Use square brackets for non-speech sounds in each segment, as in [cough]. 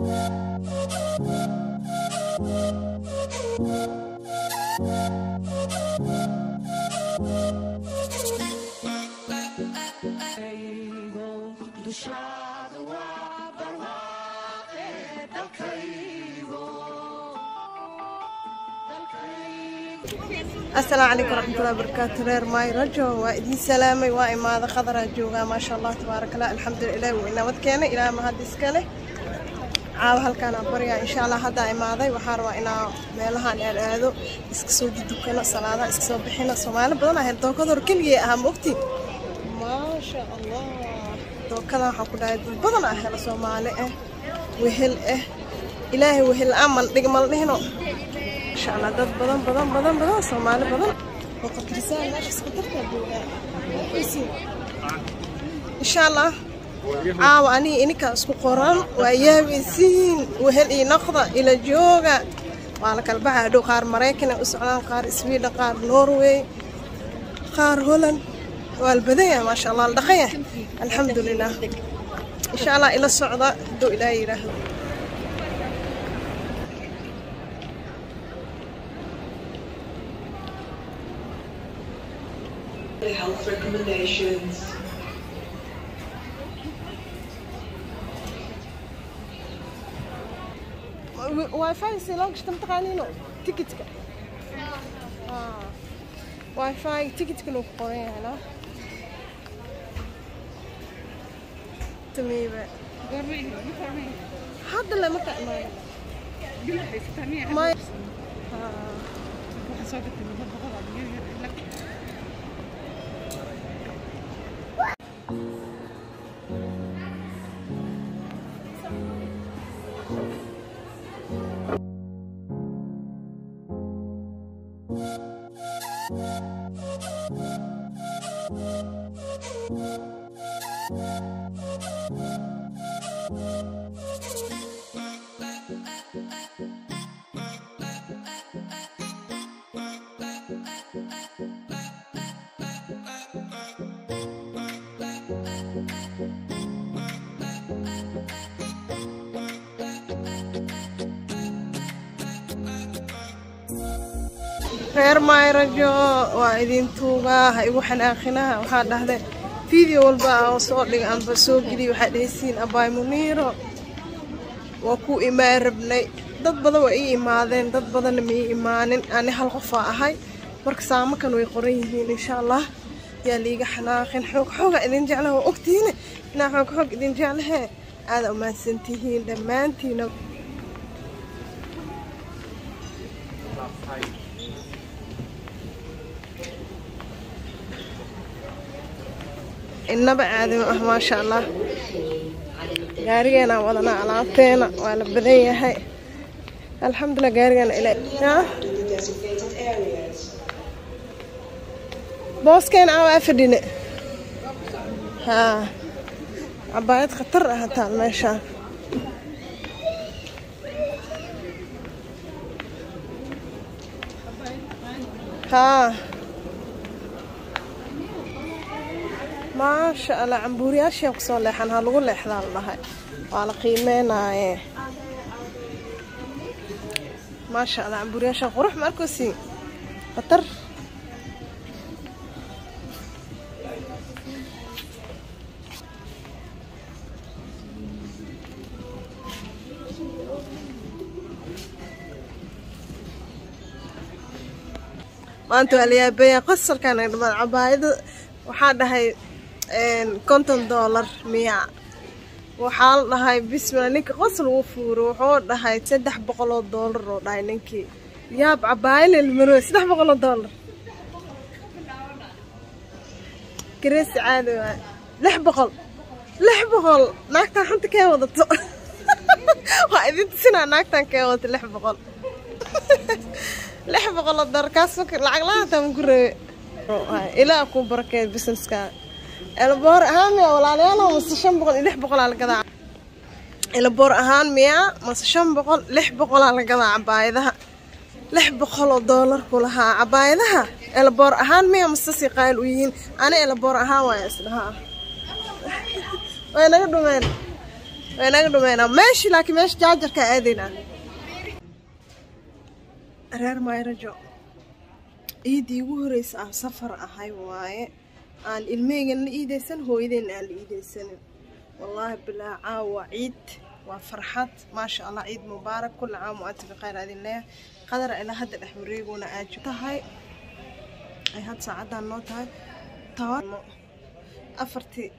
asalaamu calaykum waraxmatullahi barakaatu reer maayrajo waa idin salaamay waa imaada khadaraa joogaa maashaa allah tabaaraka lah alxamdulilah wuu inabad keenay ilaah mahad iska leh caawa halkaan aan baryaa insha allah haddaa imaaday waxaa rabaa inaa meelahaan aan aado iska soo dudukano salaadaha iska soo bixino soomaali badanaa her dookador keligee ahaa maogti maasha allah dookadan waxaa ku dhahay dad badan ah helo soomaali ah wehel ah ilaahay wehel la-aan maldhig maldhihino insha allah dad badan badan badan badan soomaali badan oo qadrisaan meesha isku dartaa boogaa in sha allah caawa aniga ininkaas ku qoran waa yaabaysiin wehel iyo naqda ila jooga waa la kala baxaa dhow qaar maraykana u socdaan qaar swiidha qaar norway qaar holand waa la badan yahay maasha allah la dhaqan yahay alxamdu lilah insha allah ila socda hadduu ilaaha yidhaahdo health recommendations واي فاي سي لونك شتمت غانينو تيكتك آه. واي فاي تيكتك لو قوري هنا تميبه قربي قربي هذا لا مكان ما ما reer mayrajo waa idin tuugaa ha igu xanaaqinaha waxaa dhahda video walba oo soo dhiga anba soo geliya waxaa dhahaysiin abaay muniiro waa ku imaan rabnay dad badan waa ii imaadeen dad badanna ma imaanin ani hal qofaa ahay marka saamakan way qoran yihiin insha allah yaa liiga xanaaqin xoogxooga idin jeclaha waa ogtihiine inaa xoogxoog idin jeclahee aada umahadsantihiin dhammaantiina inaba aadi ma ah maasha allah gaarigeenaa wadanaa alaabteena waa la badan yahay alxamdulilah gaarigeena ila booskeen aa waa fadhine haa cabaayad khatar ah taal meeshaa haa ماشاء شاء الله عمبوري أشياء وصل لحنها لغل الله هاي وعلى قيمنا إيه ما شاء الله عمبوري أشياء وروح مركوسي قطر ما أنتوا اللي يبين قصر كان عبايد وحادة هاي كنتم دولار ميا وحال هاي بسم الله غسل وفور وحال هاي تدح بقلا دولار وداي نك يا بعبايل المروس تدح دولار كريس عادي لح بقل لح بقل ناكتا حنت كي وضت هاي ذي تسنا ناكتا كي وضت لح بقل لح بقل الدركاس فكر العقلات هم كره إلى أكون بركات بسنسكا elboor ahaan miya walaalayaal mase shan boqol iyo lix boqolaa la gadaa elboor ahaan miyaa mase shan boqol lix boqolaa la gadaa cabaayadaha lix boqol oo doolarku lahaa cabaayadaha elboor ahaan miya mase si qaayl u yihiin ani elboor ahaan waaya isdhahaa way naga dhumeen way naga dhumeynaa meeshii laakiin meesha jaajarkaa aadaynaa reer mayrajo ciiddii ugu horeysa ah safar ahay waaye aan ilmeygan la iideysan hooyadeen aan la iideysanin wallaahi bilaa caawa ciid waa farxad maasha allah ciid mubaarak kula caam anta biqayr adinleeh qadar ilaa hadda dhex wareeguna aaj tahay ay had saacaddan noo tahay afartii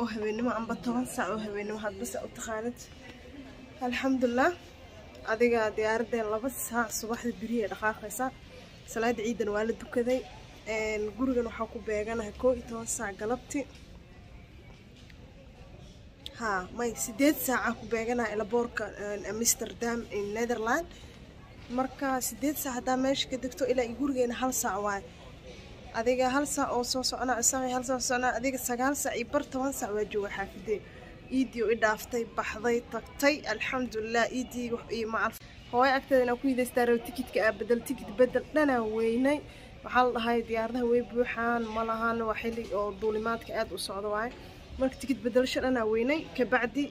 oo habeennimo amba toban saac oo habeennimo hadbasa u taqaanid alxamdulilah adiga diyaaradeen laba saac subaxda beriyae dhaqaaqaysa salaada ciidan waa la dukaday gurigan waxaa ku beeganahay koo iyo toban saac galabti ها ماي سديت ساعة كوبيغانا إلى بوركا أمستردام إن نيدرلاند مركا سديت ساعة دا ماشي كدكتو إلى إيغورغين هل ساعة واي أديغا هل ساعة أو سو سعنا أساغي هل ساعة سعنا أديغا ساقال ساعة إبر طوان ساعة واجوة حافدي إيديو إدافتي بحضي تقتي الحمد لله إيدي وحقي معرف هواي أكتر أنا كويدة ستارو تيكت كأبدل تيكت بدل أنا ويني waxaa la dhahay diyaaradaha way buuxaan ma lahan waa xilli oo duulimaadka aad u socdo waay marka tikid bedelasho dhanaa weynay kabacdi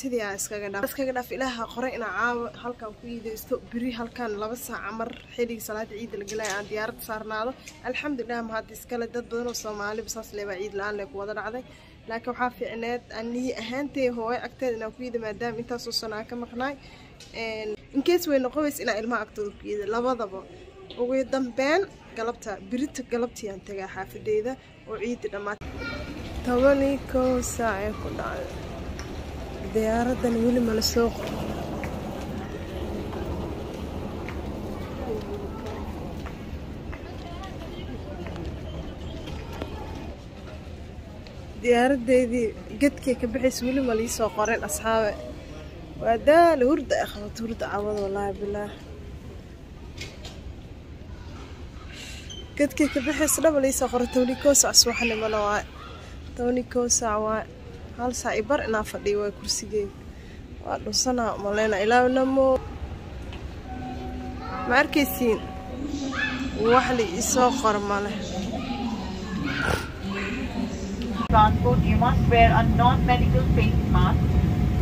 sidii aa iskaga dhaaf iskaga dhaaf ilaaha qoray inaa caawa halkan ku iideysto biri halkan laba saaca mar xiligii salaada ciida la gelaya aan diyaarad saarnaado alxamdulilah mahad iskale dad badan oo soomaaliba saas leebaa ciid la-aan lee ku wada dhacday laakiin waxaa fiicneed aniyi ahaantay hooyo agteeda inaan ku iida maadaama intaasoo sanaa ka maqnaay inkeys way noqonays inaa ilmaha agtooda ku iida labadaba ugu dambeyn galabta birita galabtiiaan tagaa xaafadeyda oo ciidi dhammaattobankii kow saacee ku dhacay diyaaradan weli mala soo qoro diyaaradeydii ka baxaysa weli ma liisoo qoreen asxaabe waa daala hurda ay akhawat hurda cabad walaahi bilaah gedkii ka bixaysa dhaba liisoo qora tobni koo subaxnimona waa tobni koo saac waa hal saac i bar inaa fadhiya waa kursigeed waa dhunsanaa maleyna ilaawnamo ma arkaysiin wax li isoo qora male transport, you must wear a non-medical face mask.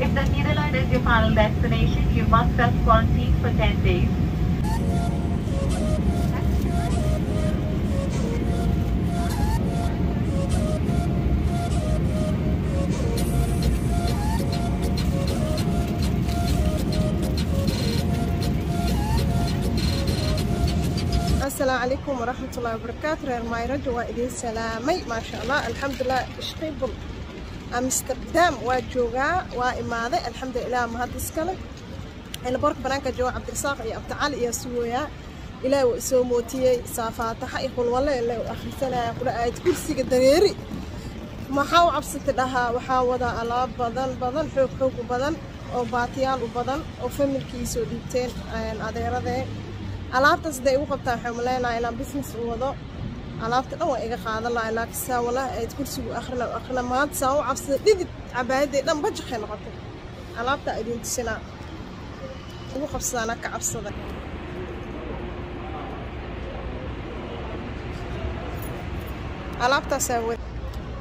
If the Netherlands is your final destination, you must self-quarantine for 10 days. waraxmatullahi wabarakaatu reer mayraju waa idiin salaamay maasha allah alxamdulilah ishqiibul amsterdam ah, waa joogaa waa imaaday alxamdulilah mahad iskale elborka banaanka jooga cabdirasaaq iyo abdicali iyo suwaya ilaahi waa isoo mootiyey saafaataxa iyo qulwalle ile akhrisanaya kula aad kursiga dareeri maxaa u cabsiti dhahaa waxaa wadaa alaab badan badan xoog xoog u badan oo baatiyaal u badan oo familkiisoo dhiibteen adeeradee alaabta siday igu qabtaa waxay umaleynaa inaan business u wado alaabta dhan waa iga qaadan laha laakisa walahi ayd kursigu akhrila akhrila maanta saa u cabsada dhidid cabaayadday dhan bajaxay noqotay alaabtaa idin tusinaa igu qabsadaana ka cabsada alaabtaasaa wada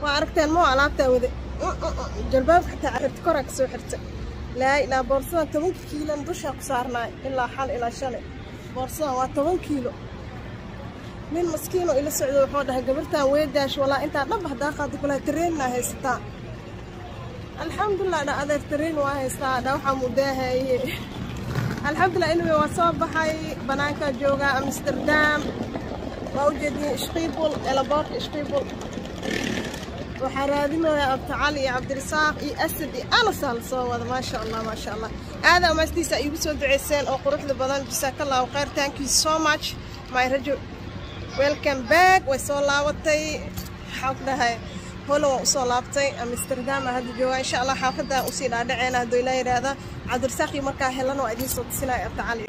waa aragteen moo alaabtaa wada jalbaab xataa xirta koraa kasoo xirta laa ilaa boorsadan toban kiilan dushaa ku saarnaay ilaa xal ilaa shalay بورصه وا 10 كيلو من مسكينه الى سعوده وخو دها غبرتها وي داش ولا انت دبا حدا قاد كل ترين ما هيستا الحمد لله انا ادير ترين وهيستا دا وخا مده هي الحمد لله انه وصاب بحي بنانكا جوغا امستردام موجودين شقيبل الى باقي شقيبل waxaa raadinaya abdical iyo cabdirasaaq iyo asad iyo alasaa la soo wada maasha allah maasha allah aadaa maastiisa iigu soo ducayseen oo quruxda badan jasaakallaahu khayr thank you so much my rajo welcome back way soo laabatay maxaa ku dhahay holo waa usoo laabtay amsterdama hadda joogaa insha allah xaafaddaa usii dhaadhaceena hadduu ilaa yidhaahdaa cabdirasaaq iyo markaa helan waa idiin soo tusinaya abdicali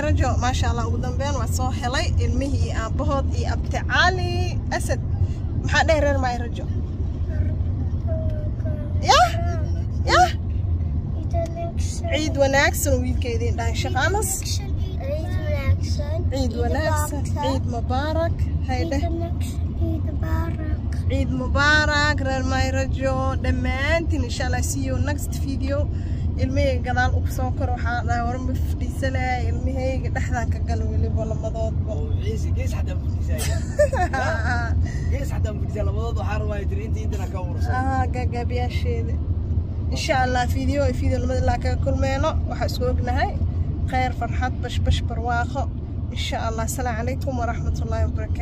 rajo maasha allah ugu dambeyn waa soo helay ilmihii iyo aabahood iyo abti cali asad maxaa dheh reer maay rajo yah yah ciid wanaagsan wiilkeediin dhahay sheekh anas عيد وناكسة عيد مبارك هيدا عيد مبارك عيد مبارك رير ماي رجو دمانتين ان شاء الله سيو نكست فيديو المي قدال اقصوكر وحا ورمف [laughs] آه، إن شاء الله فيديو يفيدوا المدى لكن كل مينا وحسوقناها خير فرحات بش بش برواخو إن شاء الله السلام عليكم ورحمة الله وبركاته